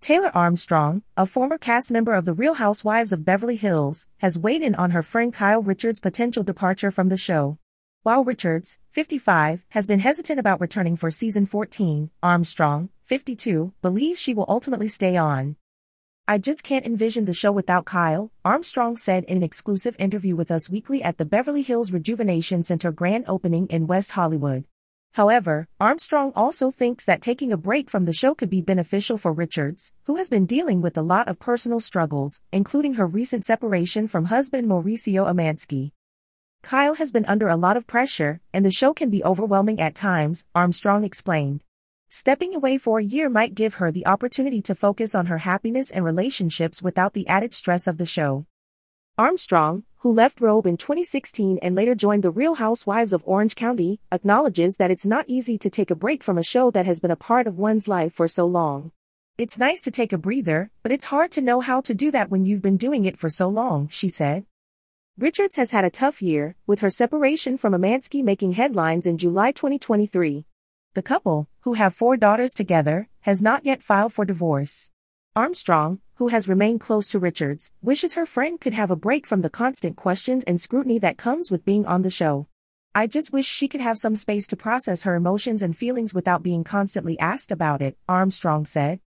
Taylor Armstrong, a former cast member of The Real Housewives of Beverly Hills, has weighed in on her friend Kyle Richards' potential departure from the show. While Richards, 55, has been hesitant about returning for season 14, Armstrong, 52, believes she will ultimately stay on. I just can't envision the show without Kyle, Armstrong said in an exclusive interview with Us Weekly at the Beverly Hills Rejuvenation Center grand opening in West Hollywood. However, Armstrong also thinks that taking a break from the show could be beneficial for Richards, who has been dealing with a lot of personal struggles, including her recent separation from husband Mauricio Umansky. Kyle has been under a lot of pressure, and the show can be overwhelming at times, Armstrong explained. Stepping away for a year might give her the opportunity to focus on her happiness and relationships without the added stress of the show. Armstrong, who left RHOBH in 2016 and later joined the Real Housewives of Orange County, acknowledges that it's not easy to take a break from a show that has been a part of one's life for so long. It's nice to take a breather, but it's hard to know how to do that when you've been doing it for so long, she said. Richards has had a tough year, with her separation from Umansky making headlines in July 2023. The couple, who have four daughters together, has not yet filed for divorce. Armstrong, who has remained close to Richards, wishes her friend could have a break from the constant questions and scrutiny that comes with being on the show. I just wish she could have some space to process her emotions and feelings without being constantly asked about it, Armstrong said.